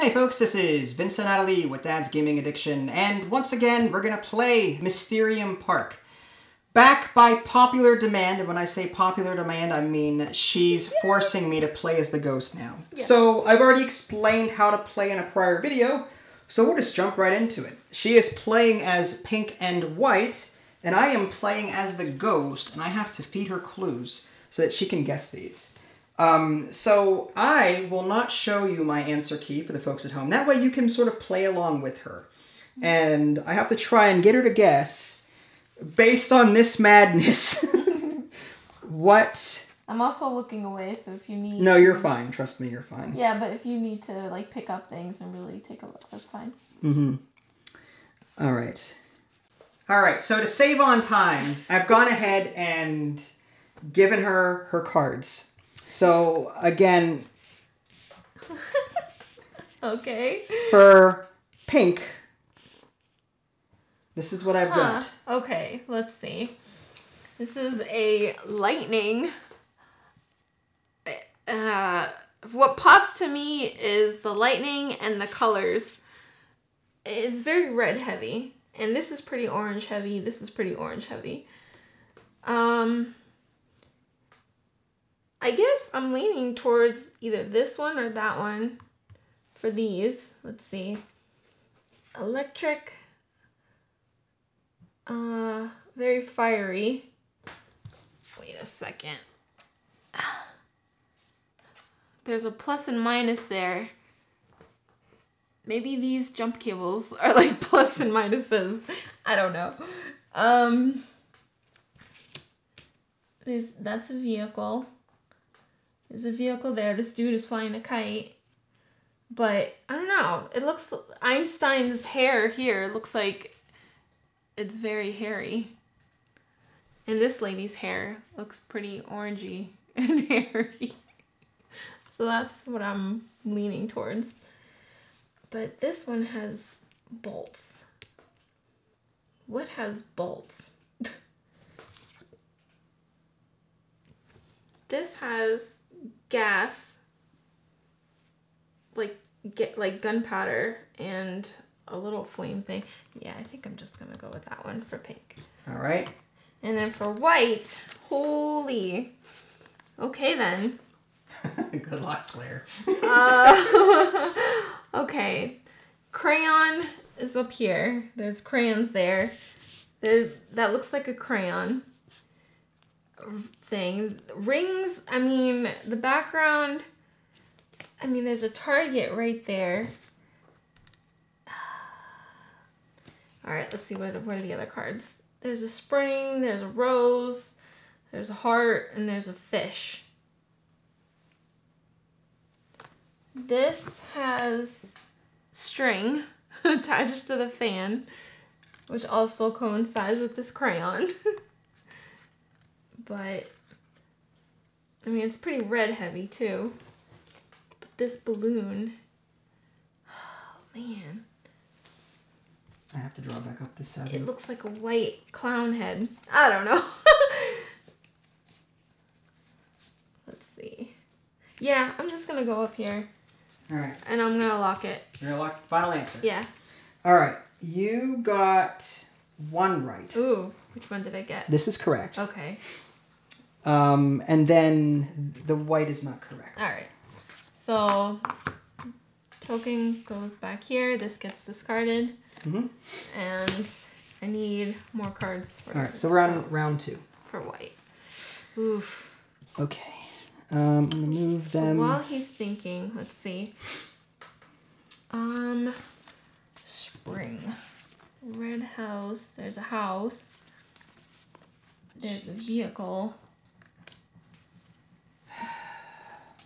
Hey folks, this is Vince and Natalie with Dad's Gaming Addiction, and once again, we're gonna play Mysterium Park. Back by popular demand, and when I say popular demand, I mean she's forcing me to play as the ghost now. Yeah. So, I've already explained how to play in a prior video, so we'll just jump right into it. She is playing as pink and white, and I am playing as the ghost, and I have to feed her clues so that she can guess these. Um, so I will not show you my answer key for the folks at home. That way you can sort of play along with her. And I have to try and get her to guess, based on this madness, what. I'm also looking away, so if you need. No, you're fine. Trust me, you're fine. Yeah, but if you need to like pick up things and really take a look, that's fine. Mm-hmm. All right. All right. So to save on time, I've gone ahead and given her her cards. So again, Okay. for pink, this is what I've Huh. got. Okay, let's see. This is a lightning. Uh, what pops to me is the lightning and the colors. It's very red heavy, and this is pretty orange heavy. This is pretty orange heavy. Um, I guess I'm leaning towards either this one or that one for these. Let's see. Electric. Uh, very fiery. Wait a second. There's a plus and minus there. Maybe these jump cables are like plus and minuses. I don't know. Um, this, that's a vehicle. There's a vehicle there. This dude is flying a kite. But I don't know. It looks Einstein's hair here looks like it's very hairy. And this lady's hair looks pretty orangey and hairy. so that's what I'm leaning towards. But this one has bolts. What has bolts? this has gas like get like gunpowder and a little flame thing. Yeah, I think I'm just gonna go with that one for pink. All right. And then for white, holy. Okay then. Good luck, Claire. Uh, okay, crayon is up here. There's crayons there. There's that looks like a crayon thing. Rings. I mean, the background. I mean, there's a target right there. All right, let's see what what are the other cards. There's a spring. There's a rose. There's a heart, and there's a fish. This has string attached to the fan, which also coincides with this crayon. but, I mean, it's pretty red heavy too. But this balloon, oh man, I have to draw back up to seven. it looks like a white clown head. I don't know. Let's see. Yeah, I'm just gonna go up here All right. and I'm gonna lock it. You're gonna lock final answer. Yeah. All right. You got one right. Ooh, which one did I get? This is correct. Okay. Um, and then the white is not correct. All right. So token goes back here. This gets discarded, hmm and I need more cards for All right. So we're on round two. for white. Oof. Okay. Um, I'm gonna move So them. while he's thinking, let's see. Um, spring, red house. There's a house. There's a vehicle.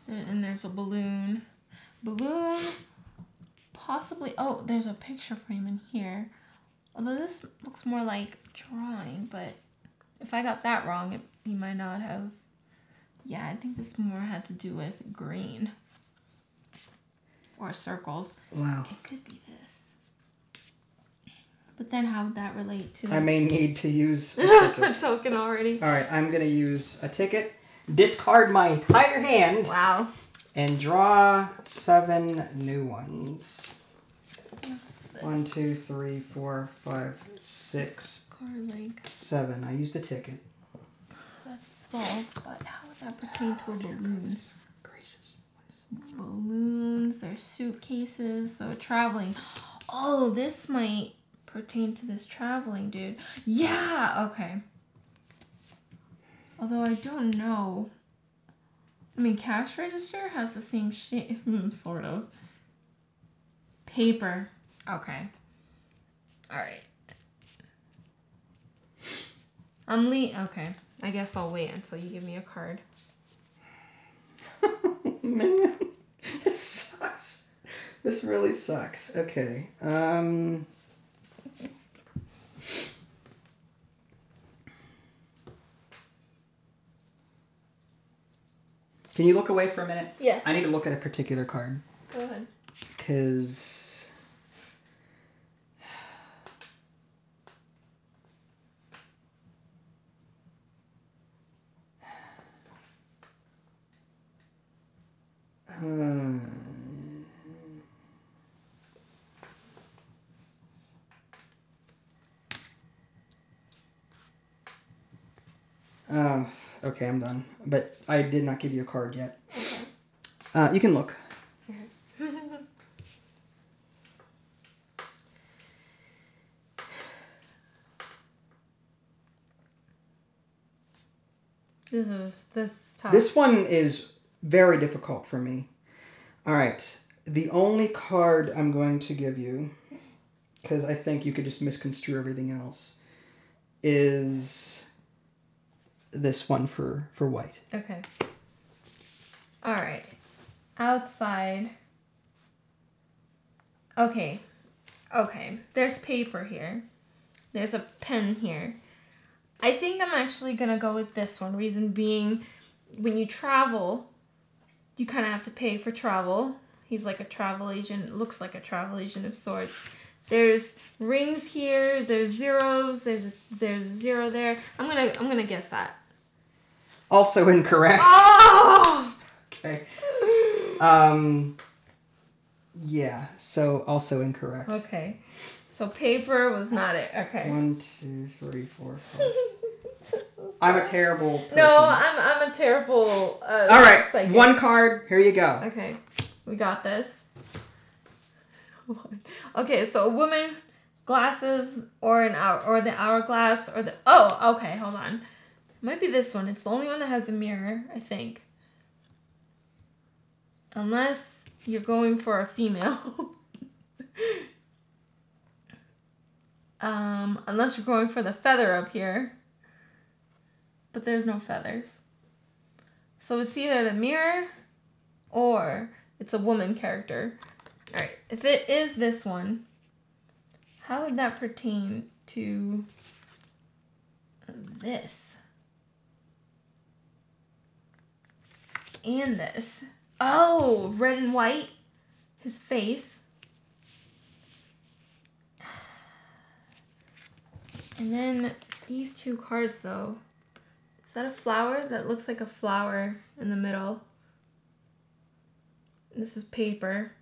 And, there's a balloon. Balloon. Possibly. Oh, there's a picture frame in here. Although this looks more like drawing, but if I got that wrong, it, he might not have. Yeah, I think this more had to do with green or circles. Wow. It could be this. But then how would that relate to I may need to use a token already? All right. I'm gonna use a ticket. Discard my entire hand. Wow. and draw seven new ones. One, two, three, four, five, six, seven. I used a ticket. that's salt, but how would that pertain to a balloon? Gracious. Balloons, there's suitcases, so traveling. Oh, this might pertain to this traveling dude. Yeah, okay. Although I don't know. I mean, cash register has the same shape, sort of. Paper. Okay. Alright. I'm le- okay. I guess I'll wait until you give me a card. Man, this sucks. This really sucks. Okay. Um. Can you look away for a minute? Yeah. I need to look at a particular card Go ahead. because. Hmm. Oh, okay, I'm done. But I did not give you a card yet. Okay. Uh, you can look. this is this tough. This one is very difficult for me. All right. The only card I'm going to give you, because I think you could just misconstrue everything else, is this one for for white. Okay. All right. Outside. Okay. Okay. There's paper here. There's a pen here. I think I'm actually going to go with this one. Reason being, when you travel, you kind of have to pay for travel. He's like a travel agent. Looks like a travel agent of sorts. There's rings here. There's zeros. There's there's zero there. I'm gonna I'm gonna guess that. Also incorrect. Oh! Okay. Um. Yeah. So also incorrect. Okay. So paper was not it. Okay. One, two, three, four, five. I'm a terrible person. no, I'm I'm a terrible. Uh, All right. psychic. One card. Here you go. Okay, we got this. okay, so a woman, glasses, or an hour, or the hourglass, or the. Oh, okay. Hold on. Might be this one. It's the only one that has a mirror, I think. Unless you're going for a female. um, unless you're going for the feather up here. But there's no feathers. So it's either the mirror or it's a woman character. Alright, if it is this one, how would that pertain to this? And this. Oh, red and white. His face. And then these two cards, though. Is that a flower? That looks like a flower in the middle. This is paper.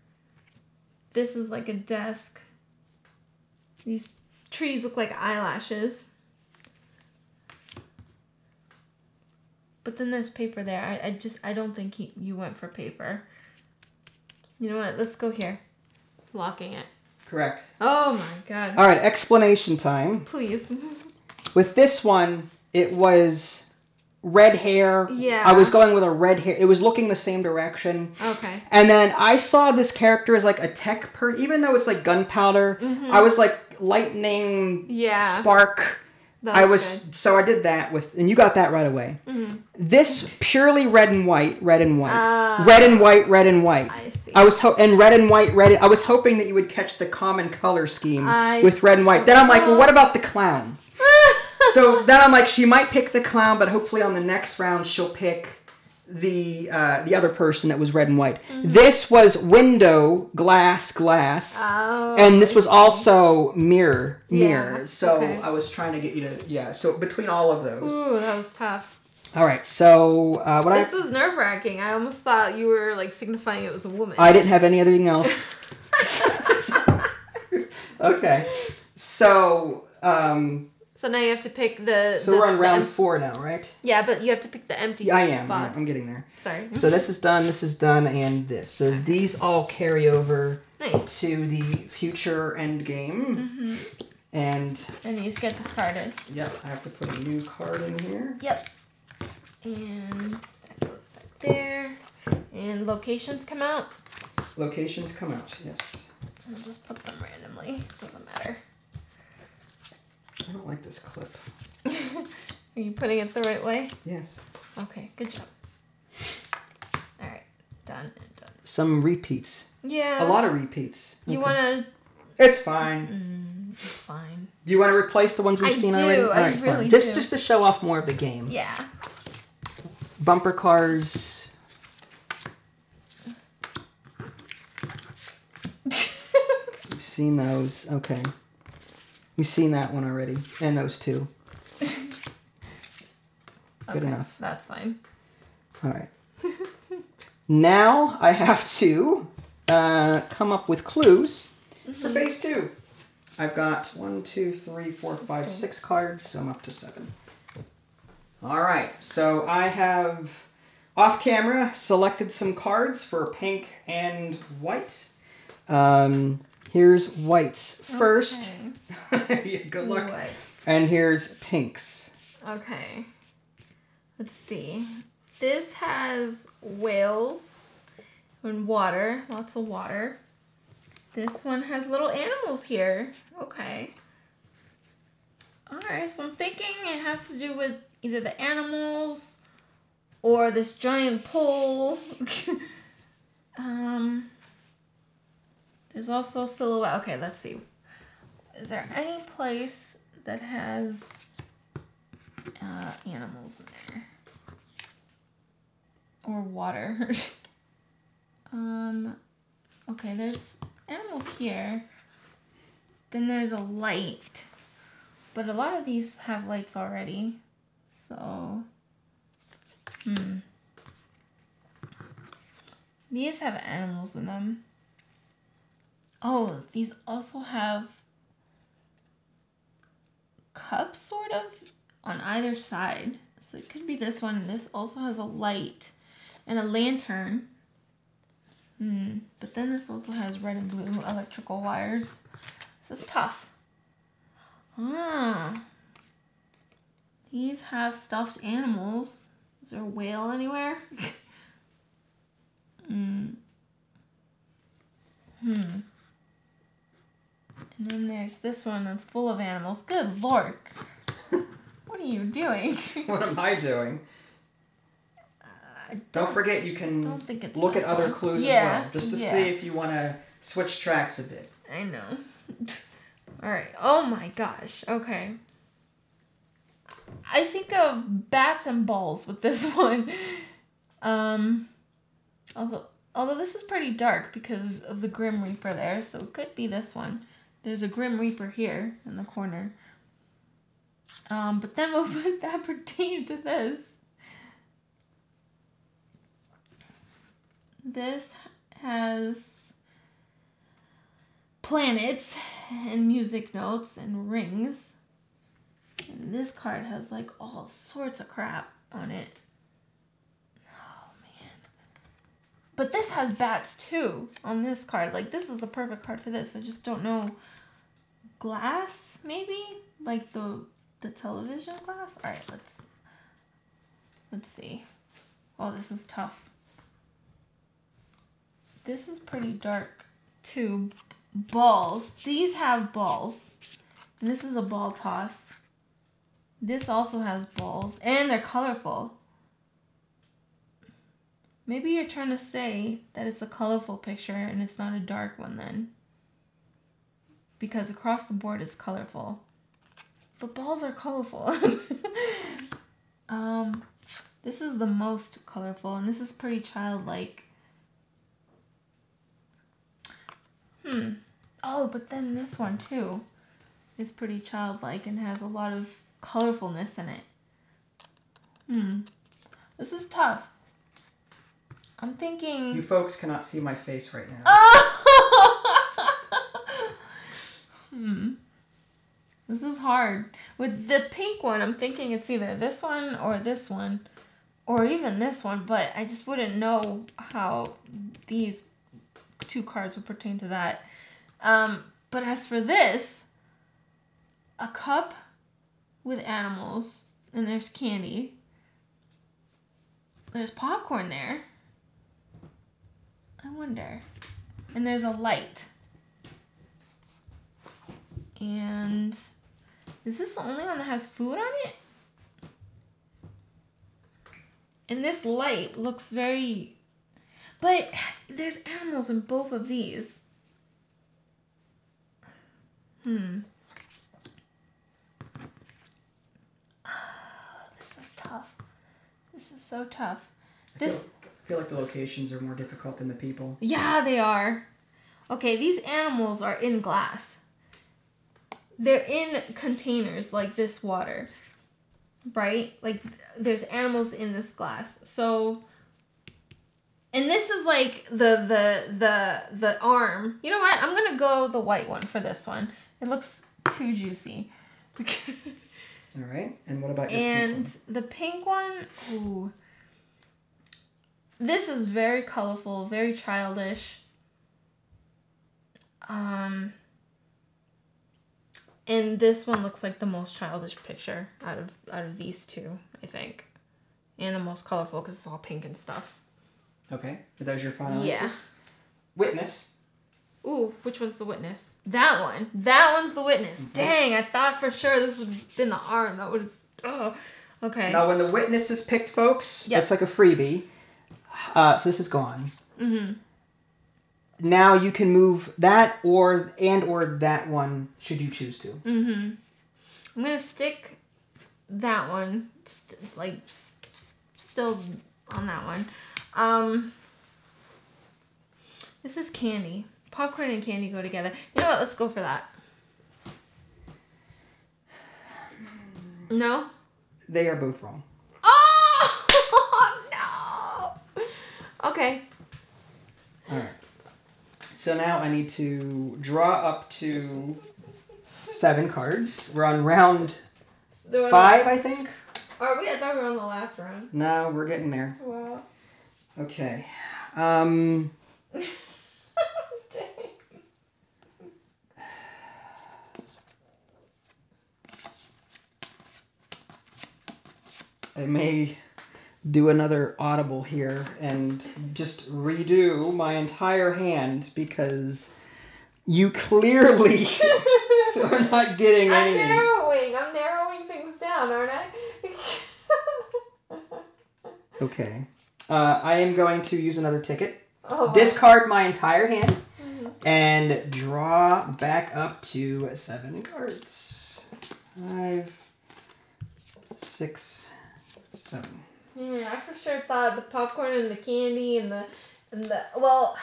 This is like a desk. These trees look like eyelashes. But then there's paper there. I, I just, I don't think he, you went for paper. You know what? Let's go here. Locking it. Correct. Oh my god. All right. Explanation time. Please. With this one, it was red hair. Yeah. I was going with a red hair. It was looking the same direction. okay. And then I saw this character as like a tech per even though it's like gunpowder, I was like lightning Mm-hmm. Yeah. spark. That I was good. so I did that with and you got that right away. Mhm. This purely red and white, red and white. Ah. red and white, red and white. I see. I was ho- and red and white, red. I was hoping that you would catch the common color scheme I with red and white. Then I'm like, well, what about the clown? so then I'm like, she might pick the clown, but hopefully on the next round she'll pick the uh, the other person that was red and white. Mm-hmm. This was window, glass, glass, Oh, and this was also mirror, Yeah, mirror. So okay. I was trying to get you to yeah. So between all of those, Ooh, that was tough. All right. So uh, what I This was nerve wracking. I almost thought you were like signifying it was a woman. I didn't have anything else. okay. So um, so now you have to pick the. so the, we're on round four now, right? yeah, but you have to pick the empty Yeah, I am. spots. I'm getting there. Sorry. So this is done. This is done, and this. So these all carry over nice. to the future end game. Mm-hmm. And And these get discarded. yep, I have to put a new card in here. Yep. And that goes back there. And locations come out. Locations come out. Yes. I'll just put them randomly. Doesn't matter. I don't like this clip. Are you putting it the right way? Yes. Okay, good job. Alright, done and done. Some repeats. Yeah. A lot of repeats. You Okay. wanna It's fine. mm, it's fine. Do you want to replace the ones we've I seen do, already? I Alright, fine. really Just do. just to show off more of the game. Yeah. Bumper cars. Seen those. Okay. You've seen that one already. And those two. okay, enough. That's fine. Alright. now I have to uh, come up with clues for Mm-hmm. phase two. I've got one, two, three, four, five, Okay. six cards, so I'm up to seven. Alright, so I have off camera selected some cards for pink and white. Um, here's white's first. Okay. yeah, good luck. And here's pink's. Okay. Let's see. This has whales and water, lots of water. This one has little animals here. Okay. Alright, so I'm thinking it has to do with either the animals or this giant pole. um there's also silhouette. Okay, let's see. Is there any place that has uh, animals in there. Or water. um, okay, there's animals here. Then there's a light. But a lot of these have lights already. So, hmm. These have animals in them. Oh, these also have cups, sort of, on either side. So it could be this one. This also has a light and a lantern. Hmm. But then this also has red and blue electrical wires. This is tough. Ah. These have stuffed animals. Is there a whale anywhere? hmm. Hmm. And then there's this one that's full of animals. Good lord. What are you doing? What am I doing? I Don't forget you can don't look at this other clues Yeah, as well, just to yeah. see if you want to switch tracks a bit. I know. All right. Oh my gosh. Okay. I think of bats and balls with this one. Um although although this is pretty dark because of the Grim Reaper there, so it could be this one. There's a Grim Reaper here in the corner. Um, but then what would that pertain to this? This has planets and music notes and rings. And this card has like all sorts of crap on it. Oh man. But this has bats too on this card. Like this is a perfect card for this. I just don't know. Glass maybe? Like the the television glass? Alright, let's let's see. Oh, this is tough. This is pretty dark too. Balls. These have balls. And this is a ball toss. This also has balls. And they're colorful. Maybe you're trying to say that it's a colorful picture and it's not a dark one then. Because across the board it's colorful. But balls are colorful. um, this is the most colorful and this is pretty childlike. Hmm. Oh, but then this one too is pretty childlike and has a lot of colorfulness in it. Hmm. This is tough. I'm thinking. You folks cannot see my face right now. hmm. This is hard. With the pink one, I'm thinking it's either this one or this one, or even this one, but I just wouldn't know how these two cards would pertain to that. Um, but as for this, a cup with animals, and there's candy. There's popcorn there. I wonder. And there's a light. And is this the only one that has food on it? And this light looks very. But there's animals in both of these. Hmm. This is tough. This is so tough. This. Feel, I feel like the locations are more difficult than the people. Yeah, they are. Okay, these animals are in glass. They're in containers like this water. Right? Like there's animals in this glass. So and this is like the the the the arm. You know what? I'm going to go the white one for this one. It looks too juicy. All right. And what about your and pink the pink one, ooh. This is very colorful, very childish. Um and this one looks like the most childish picture out of out of these two, I think. And the most colorful because it's all pink and stuff. Okay. Are those your final Yeah. answers? Witness. Ooh, which one's the witness? That one. That one's the witness. Mm-hmm. Dang, I thought for sure this would have been the arm. That would have. Oh, okay. Now, when the witness is picked, folks, Yep. it's like a freebie. Uh, so this is gone. Mm-hmm. Now you can move that or and or that one should you choose to. Mm-hmm. I'm gonna stick that one, st- like s- s- still on that one. Um, this is candy. Popcorn and candy go together. You know what? Let's go for that. No. They are both wrong. Oh no. Okay. All right. So now I need to draw up to seven cards. We're on round five, I think. Are we? I thought we were on the last round. No, we're getting there. Wow. Okay. Um. I may do another audible here and just redo my entire hand because you clearly are not getting I'm anything. narrowing. I'm narrowing things down, aren't I? Okay. Uh, I am going to use another ticket, oh, discard my entire hand, Mhm. and draw back up to seven cards. Five, six, seven. Yeah, I for sure thought the popcorn and the candy and the and the well,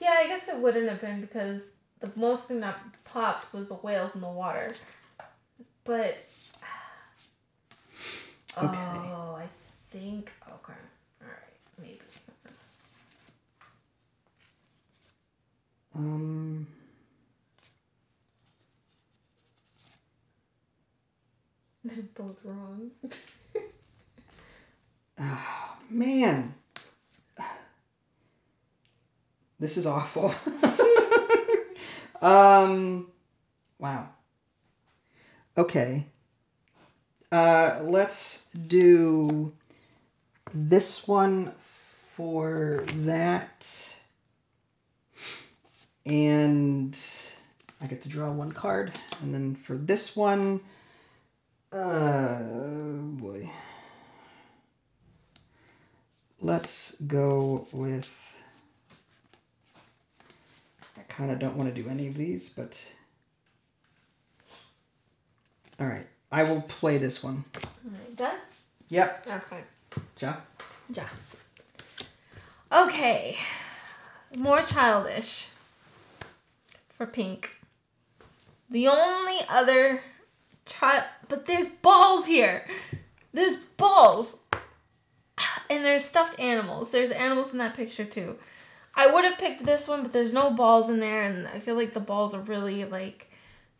yeah, I guess it wouldn't have been because the most thing that popped was the whales in the water. But Okay. oh, I think okay, all right, maybe. Um. They're both wrong. Man. This is awful. um, wow. Okay. Uh, let's do this one for that. And I get to draw one card. And then for this one, uh, boy. Let's go with. I kind of don't want to do any of these, but. Alright, I will play this one. All right, done. Yep, Okay. Ja. Ja. Okay. More childish. For pink. The only other child. But there's balls here. There's balls. And there's stuffed animals. There's animals in that picture too. I would have picked this one, but there's no balls in there, and I feel like the balls are really like.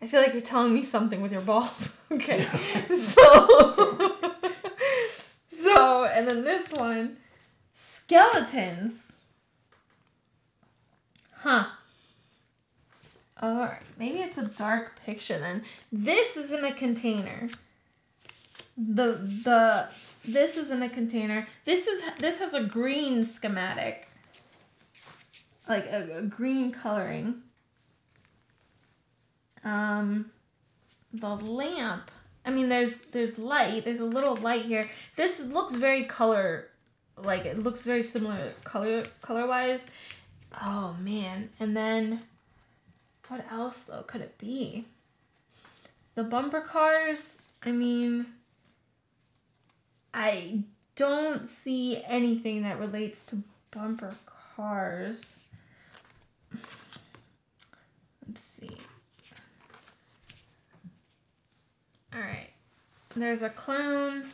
I feel like you're telling me something with your balls. okay, so so and then this one, skeletons. Huh. Alright, maybe it's a dark picture then. This is in a container. The the this is in a container. This is this has a green schematic. Like a, a green coloring. Um the lamp. I mean there's there's light. There's a little light here. This looks very color like it looks very similar color color wise. Oh man. And then what else though could it be? The bumper cars, I mean I don't see anything that relates to bumper cars. Let's see. Alright. There's a clown.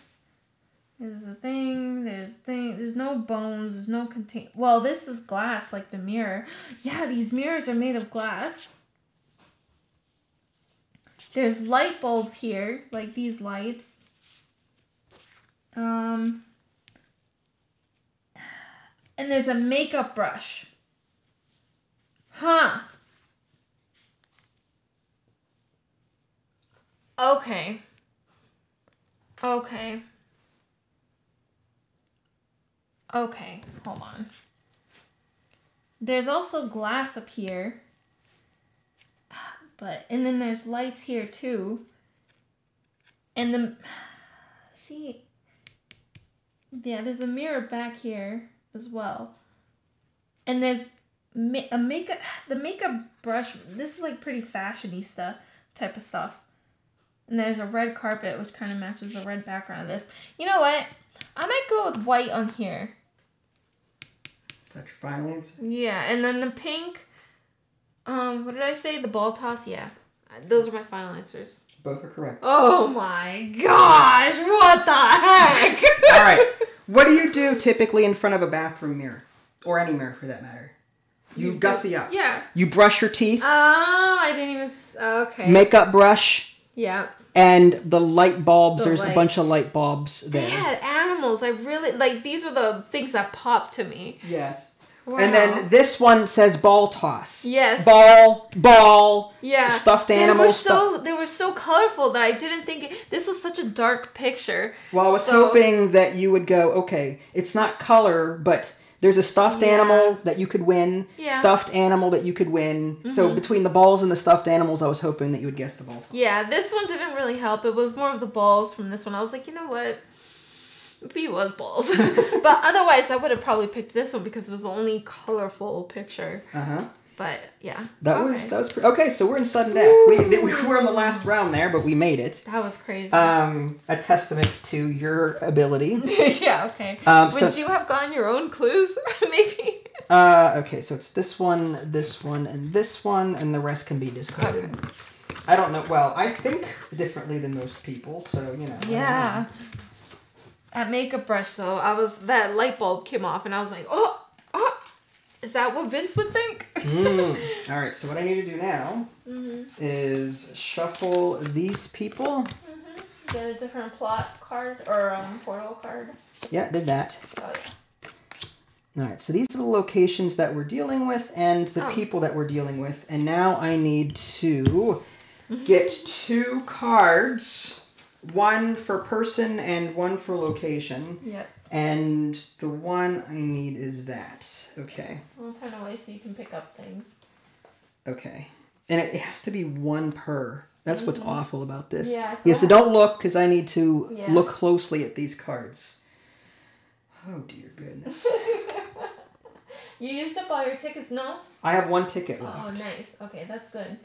There's a thing. There's thing. There's no bones. There's no contain. Well, this is glass, like the mirror. Yeah, these mirrors are made of glass. There's light bulbs here, like these lights. Um, and there's a makeup brush. Huh. Okay. Okay. Okay, hold on. There's also glass up here. But, and then there's lights here too. And the, see, yeah, there's a mirror back here as well. And there's ma- a makeup, the makeup brush, this is like pretty fashionista type of stuff. And there's a red carpet, which kind of matches the red background of this. You know what? I might go with white on here. that your final answer? Yeah, and then the pink, um, what did I say? The ball toss? Yeah. Those are my final answers. Both are correct. Oh my gosh, what the heck? All right. What do you do typically in front of a bathroom mirror? Or any mirror for that matter? You, You gussy up. Yeah. You brush your teeth, Oh, I didn't even. Okay. makeup brush, yeah. and the light bulbs. The There's light. a bunch of light bulbs They there. had animals. I really like. These were the things that popped to me. Yes. Wow. And then this one says ball toss. Yes. Ball, ball, Yeah. stuffed They were animals. so they were so colorful that I didn't think it, this was such a dark picture. Well, I was So- hoping that you would go, okay, it's not color, but there's a stuffed Yeah. animal that you could win, Yeah. stuffed animal that you could win. So Mhm. between the balls and the stuffed animals, I was hoping that you would guess the ball. Yeah, this one didn't really help. It was more of the balls from this one. I was like, you know what? B was balls. but otherwise, I would have probably picked this one because it was the only colorful picture. Uh huh. But yeah. That okay. was that was pre- okay. So we're in sudden death. We, we were in the last round there, but we made it. That was crazy. Um, a testament to your ability. yeah, okay. Um, Would so you have gotten your own clues? Maybe. uh, okay, so it's this one, this one, and this one, and the rest can be discarded. I don't know. Well, I think differently than most people, so you know. Yeah. Know. At makeup brush though, I was that light bulb came off and I was like, oh, oh, is that what Vince would think? Mm. All right. So what I need to do now Mm-hmm. is shuffle these people. Mm-hmm. Get a different plot card or um, portal card. Yeah, did that. Oh yeah. All right. So these are the locations that we're dealing with and the Oh. people that we're dealing with, and now I need to get two cards. One for person and one for location. Yep. And the one I need is that. Okay. I'll turn away so you can pick up things. Okay. And it has to be one per. That's what's Mhm. awful about this. Yeah, so Yeah, so don't look because I need to Yeah. look closely at these cards. Oh dear goodness. you used up all your tickets, no? I have one ticket left. Oh, nice. Okay, that's good.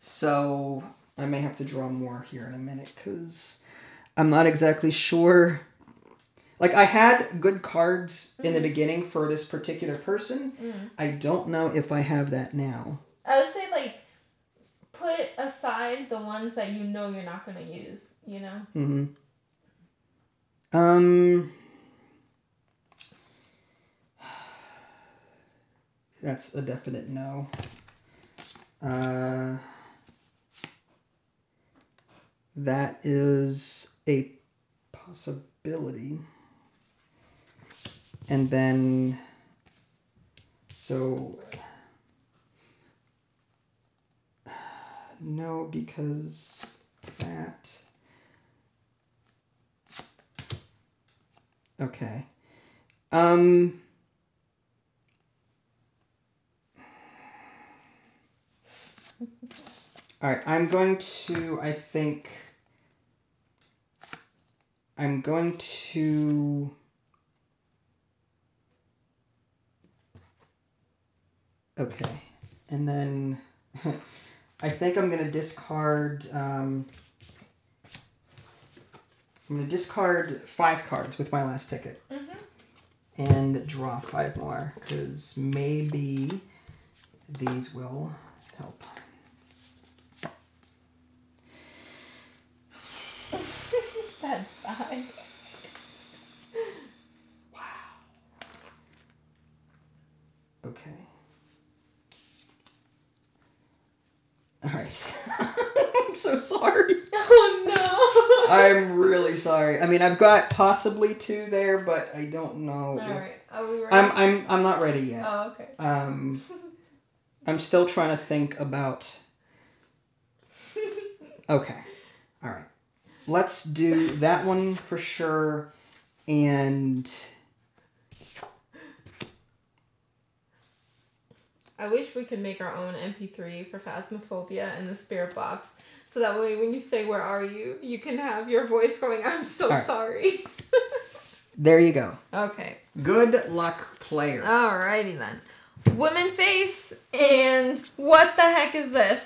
So I may have to draw more here in a minute because I'm not exactly sure. Like, I had good cards mm-hmm. in the mm-hmm. beginning for this particular person. Mm-hmm. I don't know if I have that now. I would say, like, put aside the ones that you know you're not going to use, you know? Mm-hmm. Um... That's a definite no. Uh that is a possibility. And then, so, no, because that. Okay. Um. All right, I'm going to, I think, I'm going to. Okay, and then I think I'm gonna discard. Um, I'm gonna discard five cards with my last ticket and draw five more because maybe these will help. Fine. Okay. All right. I'm so sorry. Oh no. I'm really sorry. I mean, I've got possibly two there, but I don't know. All if- right. Are we ready? I'm I'm I'm not ready yet. Oh, okay. Um, I'm still trying to think about. Okay. All right. Let's do that one for sure, and I wish we could make our own MP3 for Phasmophobia in the spirit box. So that way, when you say, Where are you? you can have your voice going, I'm so right. sorry. there you go. okay. Good luck, player. Alrighty then. Woman face, and what the heck is this?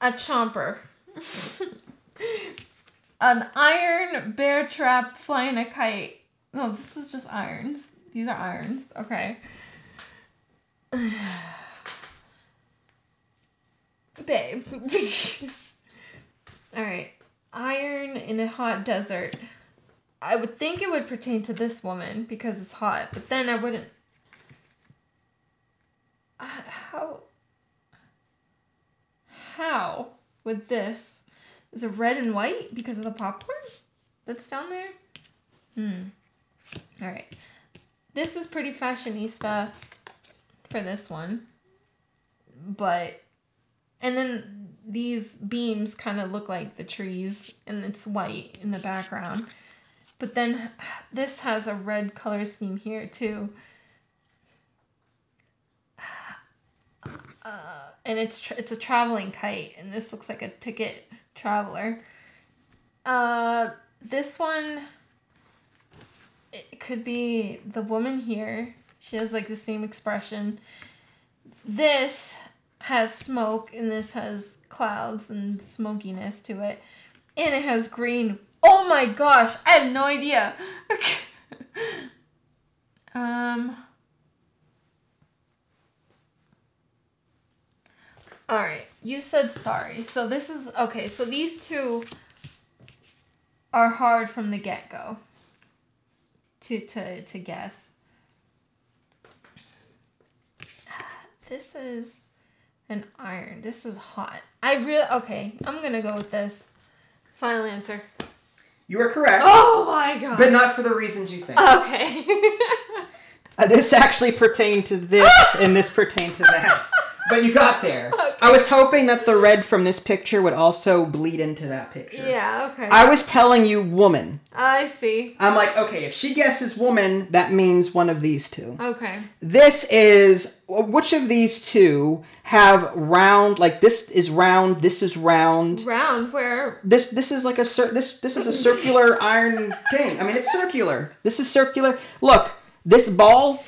A chomper. An iron bear trap flying a kite. No, this is just irons. These are irons. Okay. Babe. Alright. Iron in a hot desert. I would think it would pertain to this woman because it's hot, but then I wouldn't. Uh, How? How would this? Is it red and white because of the popcorn that's down there? Hmm. All right. This is pretty fashionista for this one, but and then these beams kind of look like the trees, and it's white in the background. But then this has a red color scheme here too. Uh, and it's tra- it's a traveling kite, and this looks like a ticket traveler. Uh, this one, it could be the woman here. She has like the same expression. This has smoke, and this has clouds and smokiness to it, and it has green. Oh my gosh, I have no idea. um. All right, you said sorry. So this is okay. So these two are hard from the get go. To to to guess. This is an iron. This is hot. I really okay. I'm gonna go with this. Final answer. You are correct, Oh my god. but not for the reasons you think. okay. Uh, this actually pertained to this, and this pertained to that. But you got there. Okay. I was hoping that the red from this picture would also bleed into that picture. yeah. Okay. I was telling you woman. I see. I'm like, okay, if she guesses woman, that means one of these two. Okay. This is which of these two have round? Like this is round. This is round. Round where This this is like a cir- this this is a circular iron thing. I mean, it's circular. This is circular. Look, this ball,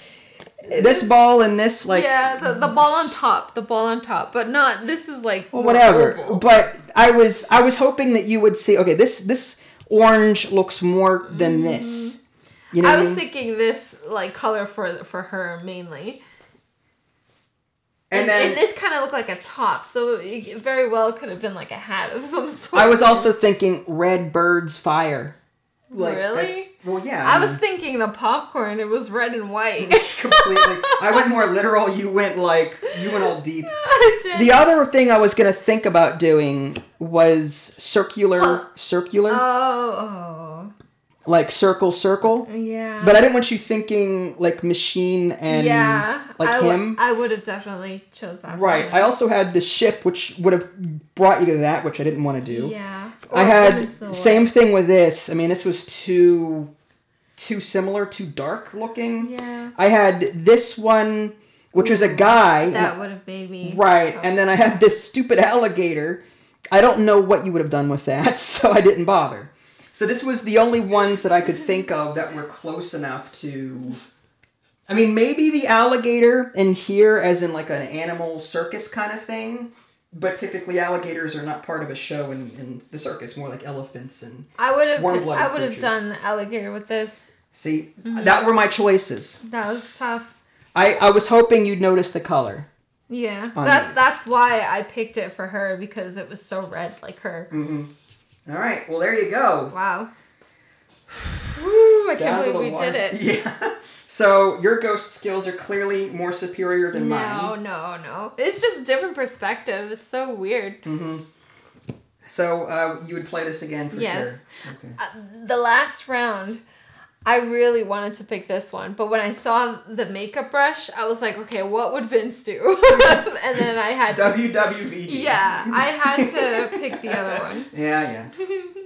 this ball, and this like yeah, the, the ball on top, the ball on top, but not. This is like well, whatever. oval. But I was I was hoping that you would see. Okay, this this orange looks more than mm-hmm. this. You know I was mean? thinking this like color for for her mainly, and and, then and this kind of looked like a top, so it very well could have been like a hat of some sort. I was also thinking red birds fire. Like, Really? Well, yeah. I was mean, thinking the popcorn. It was red and white. completely. I went more literal. You went like you went all deep. I did. The other thing I was gonna think about doing was circular, Huh. circular, oh, like circle, circle. yeah. But I didn't want you thinking like machine and yeah, like I would- him. I would have definitely chose that. Right. I also had the ship, which would have brought you to that, which I didn't want to do. Yeah. I oh, had women's silhouette. same thing with this. I mean, this was too, too similar, too dark looking. Yeah. I had this one, which was a guy. That would have made me. Right, and then I had this stupid alligator. I don't know what you would have done with that, so I didn't bother. So this was the only ones that I could think of that were close enough to. I mean, maybe the alligator in here, as in like an animal circus kind of thing. But typically, alligators are not part of a show in, in the circus. More like elephants and I would have. I would have done the alligator with this. see, that were my choices. That was tough. I I was hoping you'd notice the color. Yeah. That these. that's why I picked it for her because it was so red like her. hmm All right, well there you go. Wow. Woo! I Down can't believe we did it. Yeah. So your ghost skills are clearly more superior than No, mine. no, no. No. It's just a different perspective. It's so weird. hmm So uh, you would play this again for Yes. sure. Okay. Uh, the last round, I really wanted to pick this one, but when I saw the makeup brush, I was like, okay, what would Vince do? and then I had to. WWVD. Yeah, I had to pick the other one. Yeah, yeah.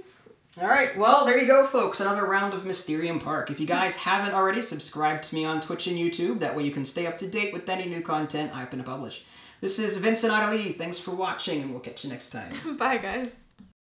All right, well, there you go, folks. Another round of Mysterium Park. If you guys haven't already, subscribe to me on Twitch and YouTube. That way you can stay up to date with any new content I happen to publish. This is Vince and Natalie. Thanks for watching, and we'll catch you next time. Bye, guys.